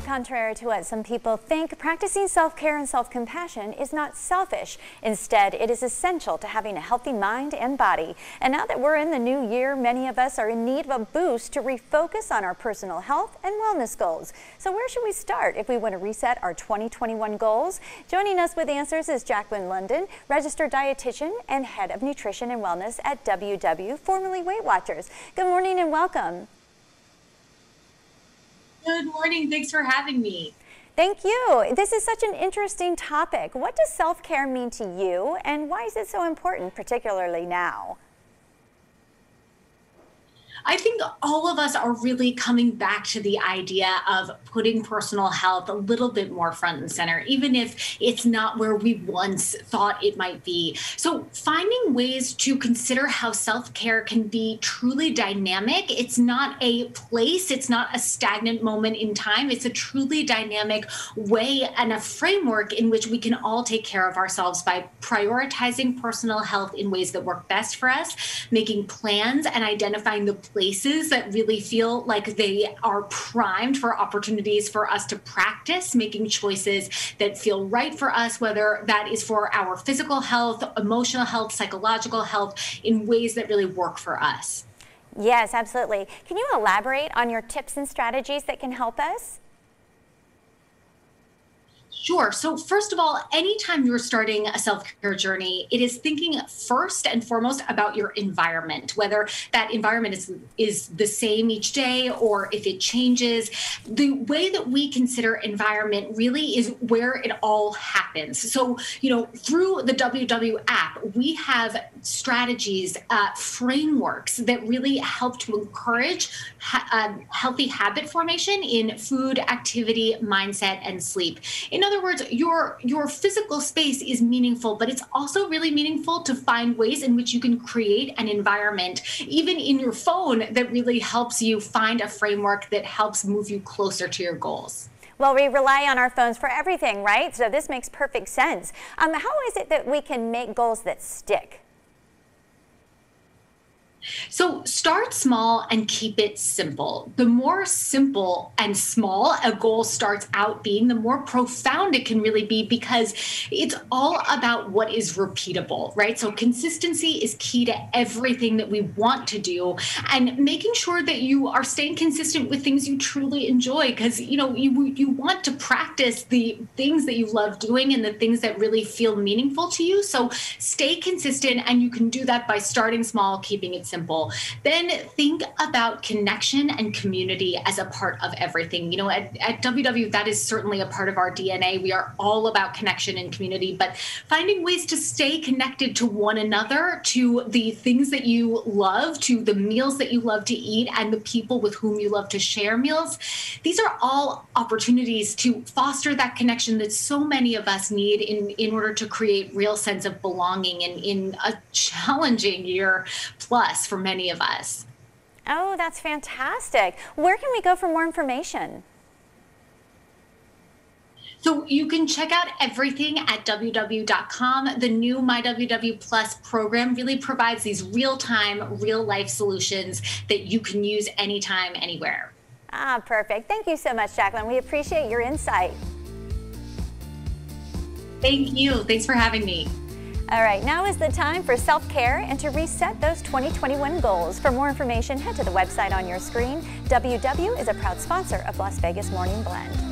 contrary to what some people think, practicing self-care and self-compassion is not selfish. Instead, it is essential to having a healthy mind and body. And now that we're in the new year, many of us are in need of a boost to refocus on our personal health and wellness goals. So where should we start if we want to reset our 2021 goals? Joining us with answers is Jacqueline London, registered dietitian and head of nutrition and wellness at WW, formerly Weight Watchers. Good morning and welcome. Good morning. Thanks for having me. Thank you. This is such an interesting topic. What does self-care mean to you and why is it so important, particularly now? I think all of us are really coming back to the idea of putting personal health a little bit more front and center, even if it's not where we once thought it might be. So, finding ways to consider how self care can be truly dynamic. It's not a place, it's not a stagnant moment in time. It's a truly dynamic way and a framework in which we can all take care of ourselves by prioritizing personal health in ways that work best for us, making plans, and identifying the places that really feel like they are primed for opportunities for us to practice making choices that feel right for us, whether that is for our physical health, emotional health, psychological health, in ways that really work for us. Yes, absolutely. Can you elaborate on your tips and strategies that can help us? Sure. So, first of all, anytime you're starting a self care journey, it is thinking first and foremost about your environment, whether that environment is, is the same each day or if it changes. The way that we consider environment really is where it all happens. So, you know, through the WW app, we have strategies, uh, frameworks that really help to encourage ha- uh, healthy habit formation in food, activity, mindset, and sleep. In other other words, your your physical space is meaningful, but it's also really meaningful to find ways in which you can create an environment, even in your phone, that really helps you find a framework that helps move you closer to your goals. Well, we rely on our phones for everything, right? So this makes perfect sense. Um, how is it that we can make goals that stick? So start small and keep it simple. The more simple and small a goal starts out being, the more profound it can really be because it's all about what is repeatable, right? So consistency is key to everything that we want to do and making sure that you are staying consistent with things you truly enjoy because you know you you want to practice the things that you love doing and the things that really feel meaningful to you. So stay consistent and you can do that by starting small, keeping it simple simple. Then think about connection and community as a part of everything. You know, at, at WW, that is certainly a part of our DNA. We are all about connection and community, but finding ways to stay connected to one another, to the things that you love, to the meals that you love to eat, and the people with whom you love to share meals. These are all opportunities to foster that connection that so many of us need in, in order to create real sense of belonging in, in a challenging year plus for many of us. Oh, that's fantastic. Where can we go for more information? So you can check out everything at ww.com. The new MyWW Plus program really provides these real-time, real-life solutions that you can use anytime, anywhere. Ah, perfect. Thank you so much, Jacqueline. We appreciate your insight. Thank you. Thanks for having me. All right, now is the time for self-care and to reset those 2021 goals. For more information, head to the website on your screen. WW is a proud sponsor of Las Vegas Morning Blend.